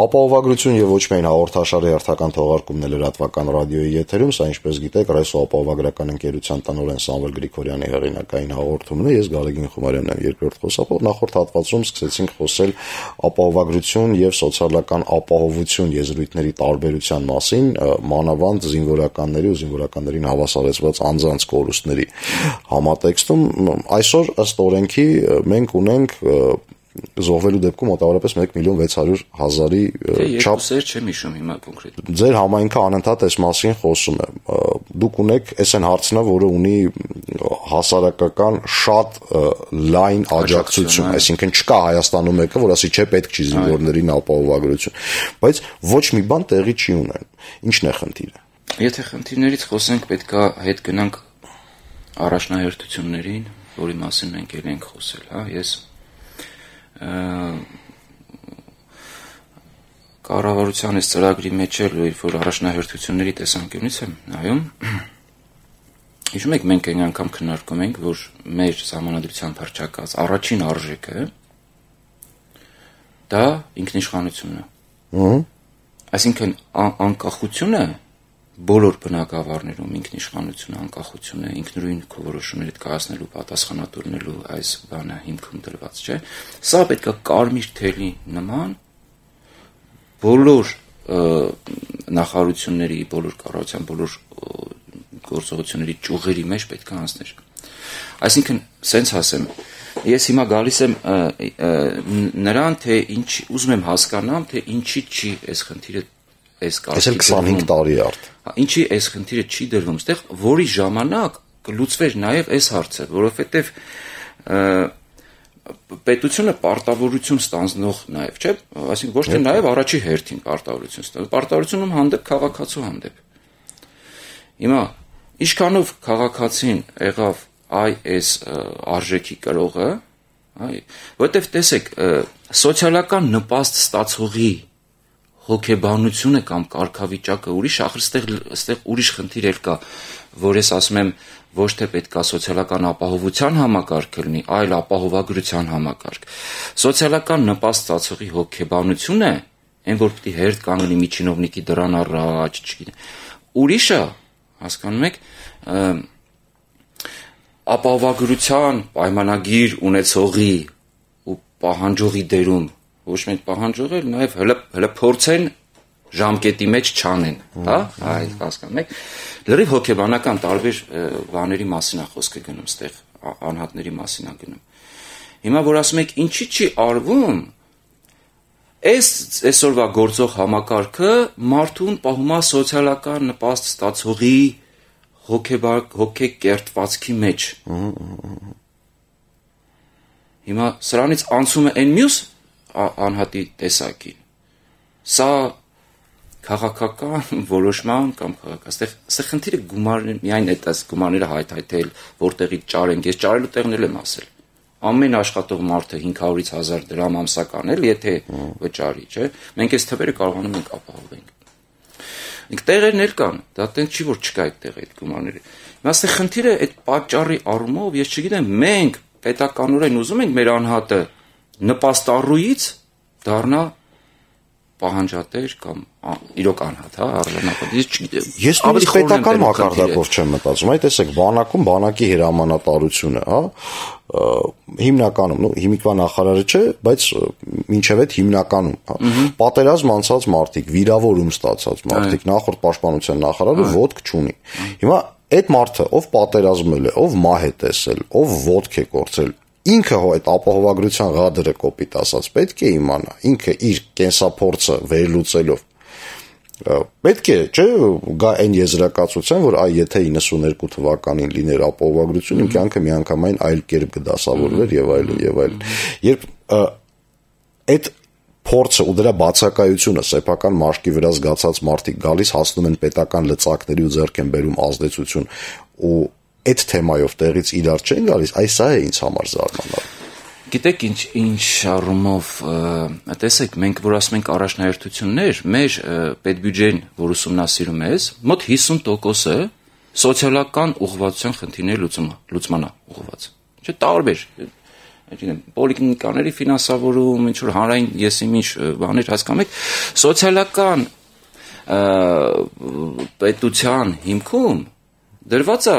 Ապահովագրություն եւ ոչ միայն հաղորդաշարի հերթական թողարկումն է լրատվական ռադիոյի եթերում, սա ինչպես գիտեք, Ռեսո ապահովագրական ընկերության տնօրեն Սամվել Գրիգորյանի հեղինակային հաղորդումն է։ Ես Գալեգին Խումարյանն եմ երկրորդ խոսապով։ Նախորդ հատվածում սկսեցինք խոսել ապահովագրություն եւ սոցիալական ապահովություն եզրույթների տարբերության մասին, մանավանդ զինվորականների ու զինվորականներին հավասարեցված անձանց կորուստների համատեքստում այսօր ըստ օրենքի մենք ունենք զոհվելու դեպքում մոտավորապես 1 միլիոն 600 հազարի չափ սեր չեմ հիշում հիմա կոնկրետ։ Ձեր համայնքը անընդհատ այս մասին խոսում է։ Դուք ունեք այս այն հարցնա, որը ունի հասարակական շատ լայն աջակցություն, այսինքն չկա Հայաստանում մեկը, որ ասի չէ պետք չի զինվորներին ապահովագրություն, բայց ոչ մի բան տեղի չի ունենում։ Ինչն է խնդիրը։ Եթե խնդիրներից խոսենք, պետքա հետ գնանք առաջնահերթություններին, որի մասին մենք ել ենք խոսել, հա, ես կառավարության այս ծրագրի մեջ էլ որ որ առաջնահերթությունների տեսանկյունից եմ նայում Հիշում եք մենք այն անգամ քննարկում ենք որ մեր համանadrության փարչակած առաջին արժեքը դա ինքնիշխանությունն է։ Ահա։ Այսինքն անկախությունը բոլոր բնակավարներում ինքնիշխանությունը, անկախությունը, ինքնուրույն քորոշումներդ կայացնելու պատասխանատու այս բանը հիմքում դրված չէ։ Սա պետք է կարմիր թելի նման բոլոր նախարարությունների, բոլոր կառավարության, բոլոր գործողությունների ճյուղերի մեջ պետք է անցներ։ Այսինքն, սենց ասեմ, ես հիմա գալիս եմ նրան, թե ինչ ուզում եմ հասկանամ, թե ինչի չի այս խնդիրը այս կարծիքը։ Այսել 25 տարի արդ։ հա, Ինչի այս խնդիրը չի դրվում, այդտեղ որի ժամանակ կլուծվեր նաև այս հարցը, որովհետև պետությունը պարտավորություն ստանձնող նաև, չէ՞, այսինքն ոչ թե նաև առաջի հերթին պարտավորություն ստանձնող, պարտավորությունում հանդեպ քաղաքացու հանդեպ։ Հիմա ինչքանով քաղաքացին եղավ այ այս արժեքի կրողը, այ, որտեվ տեսեք, սոցիալական նպաստ ստացողի հոգեբանությունը կամ կարգավիճակը ուրիշ, ախր ստեղ ստեղ ուրիշ խնդիր էլ կա, որ ես ասում եմ ոչ թե պետքա սոցիալական ապահովության համակարգ լինի, այլ ապահովագրության համակարգ։ Սոցիալական նպաստ ստացողի հոգեբանությունը այն որ պիտի հերթ կանգնի միջինովնիկի դրան առաջ, չգիտեմ։ Ուրիշը, հասկանում եք, ապահովագրության պայմանագիր ունեցողի ու պահանջողի դերում ոչ միայն պահանջողել, նաև հələ հələ փորձեն ժամկետի մեջ չանեն, հա? Այ հասկանում եք։ Լրիվ հոգեբանական տարբեր բաների մասին է խոսքը գնում, ստեղ անհատների մասին է գնում։ Հիմա որ ասում եք ինչի՞ չի արվում, այս այսօրվա գործող համակարգը մարդուն պահում է սոցիալական նպաստ ստացողի հոգեբակ հոգեկերտվածքի մեջ։ Հիմա սրանից անցում է այն մյուս անհատի տեսակին։ Սա քաղաքական որոշման կամ քաղաքական այստեղ այստեղ խնդիրը գումարն միայն այդ այս գումարները հայթայթել որտեղից ճարենք ես ճարելու տեղն էլ եմ ասել ամեն աշխատող մարդը 500-ից 1000 դրամ ամսական էլ եթե վճարի չէ մենք այս թվերը կարողանում ենք ապահովենք Ինք տեղերն էլ կան, դա տենց չի որ չկա այդ տեղ այդ գումարները։ Հիմա այստեղ խնդիրը այդ պատճառի առումով, ես չգիտեմ, մենք պետականորեն ուզում ենք մեր անհատը նպաստառույից դառնա պահանջատեր կամ իրոք անհատ, հա, ես չգիտեմ։ Ես նույնիսկ պետական մակարդակով չեմ մտածում, այ տեսեք, բանակում բանակի հրամանատարությունը, հա, հիմնականում, նո հիմիկվա նախարարը չէ, բայց ինչև այդ հիմնականում, հա, պատերազմ անցած մարդիկ, վիրավորում ստացած մարդիկ, նախորդ պաշտպանության նախարարը ոդկ չունի։ Հիմա այդ մարդը ով պատերազմել է, ով մահ է տեսել, ով ոդկ է կորցրել, ինքը հո այդ ապահովագրության ղադրը կոպիտ ասած պետք է իմանա ինքը իր կենսափորձը վերլուծելով պետք է չէ գա այն եզրակացության որ այ եթե 92 թվականին լիներ ապահովագրություն իմ կյանքը միանգամայն այլ կերպ կդասավորվեր եւ այլն եւ այլն երբ այդ փորձը ու դրա բացակայությունը սեփական մաշկի վրա զգացած մարդիկ գալիս հասնում են պետական լծակների ու ձեռք են բերում ազդեցություն ու այդ թեմայով տեղից իրար չեն գալիս, այս սա է ինձ համար զարմանալի։ Գիտեք ինչ ինչ առումով տեսեք մենք որ ասում ենք առաջնահերթություններ, մեր պետբյուջեն, որ ուսումնասիրում ես, մոտ 50%-ը սոցիալական ուղղվածության խնդիրների լուծումը, լուծմանա ուղղված։ Չէ՞ տարբեր Այսինքն պոլիկլինիկաների ֆինանսավորում, ինչ որ հանրային եսիմինչ բաներ հասկանում եք, սոցիալական պետության հիմքում դրված է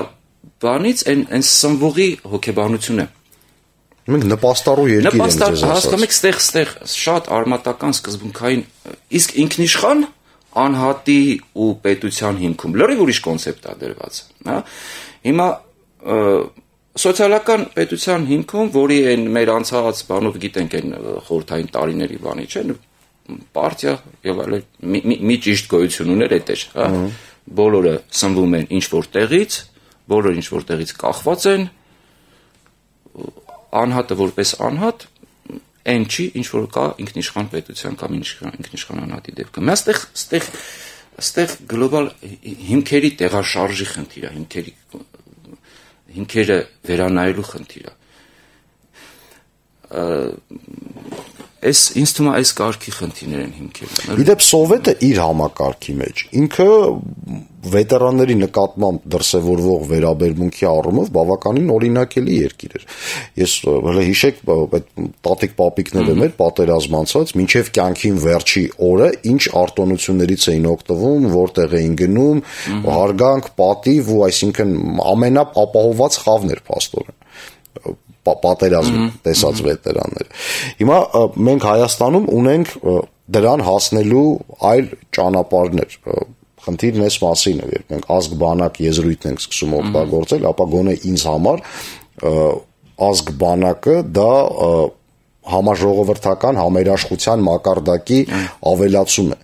բանից այն այն սնվողի հոգեբանությունը Մենք նպաստառու երկիր ենք ասած։ Հասկանում եք, ստեղ ստեղ շատ արմատական սկզբունքային իսկ ինքնիշխան անհատի ու պետության հիմքում լրիվ ուրիշ կոնցեպտ է դրված, հա։ Հիմա սոցիալական պետության հիմքում, որի այն մեր անցած բանով գիտենք այն խորթային տարիների բանի չէ, պարտիա եւ այլ մի, մի ճիշտ գոյություն ուներ այդ էր, հա։ Բոլորը սնվում են ինչ որ տեղից, բոլորը ինչ որ տեղից կախված են, անհատը որպես անհատ այն չի ինչ որ կա ինքնիշխան պետության կամ ինքնիշխան անհատի դեպքում։ Այստեղ այստեղ այստեղ գլոբալ հիմքերի տեղաշարժի խնդիր է, հիմքերի հիմքերը վերանայելու խնդիր է Այս ինձ թվում է այս կարգի խնդիրներ են հիմքերը։ Իդեպ սովետը իր համակարգի մեջ ինքը վետերանների նկատմամբ դրսևորվող վերաբերմունքի առումով բավականին օրինակելի երկիր էր։ Ես հələ հիշեք այդ տատիկ պապիկները մեր պատերազմանցած մինչև կյանքին վերջի օրը ինչ արտոնություններից էին օգտվում, որտեղ էին գնում, հարգանք, պատիվ ու այսինքն ամենապապահոված խավներ փաստորեն պատերազմ տեսած վետերաններ։ Հիմա մենք Հայաստանում ունենք դրան հասնելու այլ ճանապարհներ խնդիրն էս մասին է, երբ մենք ազգ բանակ եզրույթն ենք սկսում օգտագործել, ապա գոնե ինձ համար ազգ բանակը դա համաժողովրդական համերաշխության մակարդակի ավելացում է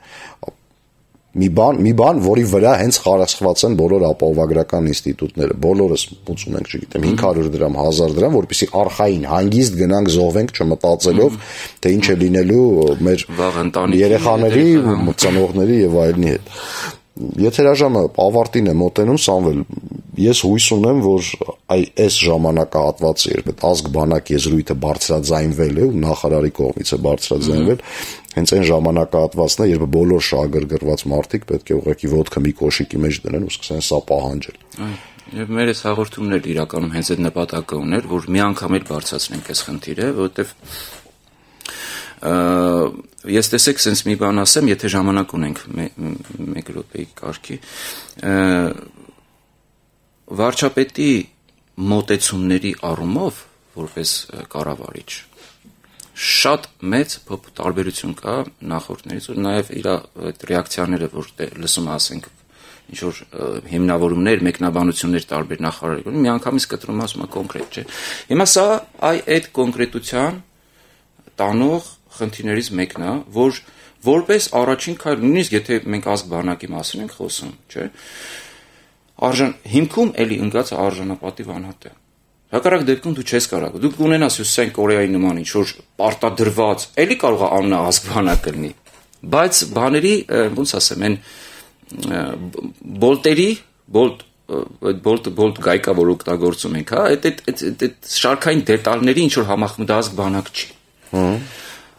մի բան, մի բան, որի վրա հենց խարասխված են բոլոր ապահովագրական ինստիտուտները։ Բոլորս ուծում ենք, չգիտեմ, 500 դրամ, 1000 դրամ, որպեսի արխային հանգիստ գնանք զոհվենք չմտածելով, թե ինչ է լինելու մեր երեխաների, ծնողների եւ այլնի հետ եթերաժամը ավարտին է մոտենում Սամվել ես հույս ունեմ որ այ այս ժամանակահատվածը երբ այդ ազգ բանակ եզրույթը բարձրաձայնվել է ու նախարարի կողմից է բարձրաձայնվել հենց այն ժամանակահատվածն է երբ բոլոր շահագրգռված մարդիկ պետք է ուղղակի ոդկը մի կոշիկի մեջ դնեն ու սկսեն սա պահանջել Եվ մեր այս հաղորդումն էլ իրականում հենց այդ նպատակը ուներ, որ մի անգամ էլ բարձրացնենք այս խնդիրը, որովհետև ես տեսեք sense մի բան ասեմ, եթե ժամանակ ունենք 1 րոպեի կարգի, վարչապետի մոտեցումների առումով որպես կառավարիչ շատ մեծ տարբերություն կա նախորդներից, որ նաև իր այդ ռեակցիաները, որ դե լսում ասենք ինչ որ հիմնավորումներ, մեկնաբանություններ տարբեր նախարարությունների, միանգամից կտրում ասում է կոնկրետ չէ։ Հիմա սա այ այդ կոնկրետության տանող խնդիրներից մեկն է, որ որպես առաջին քայլ, նույնիսկ եթե մենք ազգ բանակի մասին ենք խոսում, չէ՞, արժան հիմքում էլի ընկած արժանապատիվ անհատ է։ Հակառակ դեպքում դու չես կարող։ Դու կունենաս Հյուսիսային Կորեայի նման ինչ որ պարտադրված, էլի կարող է աննա ազգ բանակը լինի։ Բայց բաների, ոնց ասեմ, այն բոլտերի, բոլտ այդ բոլտ բոլտ գայկա որ օգտագործում ենք, հա, այդ այդ այդ շարքային դետալների ինչ որ համախմուդազգ բանակ չի։ Հա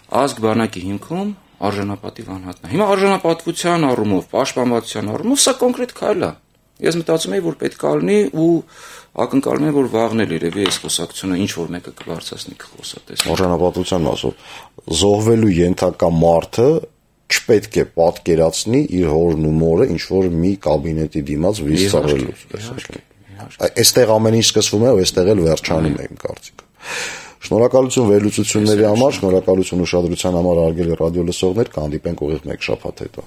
ազգ բանակի հիմքում արժանապատիվ անհատն է։ Հիմա արժանապատվության առումով, պաշտպանվածության առումով սա կոնկրետ քայլ է։ Ես մտածում եի, որ պետք է լինի ու ակնկալում եմ, որ վաղն էլ երևի այս խոսակցությունը ինչ որ մեկը կբարձրացնի կխոսատես։ Արժանապատվության մասով զոհվելու ենթակա մարդը չպետք է պատկերացնի իր հորն ու մորը ինչ որ մի կաբինետի դիմաց վիզ ծառելու։ Այստեղ ամեն ինչ սկսվում է ու այստեղ էլ վերջանում է իմ կարծիքով։ Շնորհակալություն վերլուծությունների համար, շնորհակալություն ուշադրության համար արգելի ռադիո լսողներ, կհանդիպենք ուղիղ մեկ շաբաթ հետո։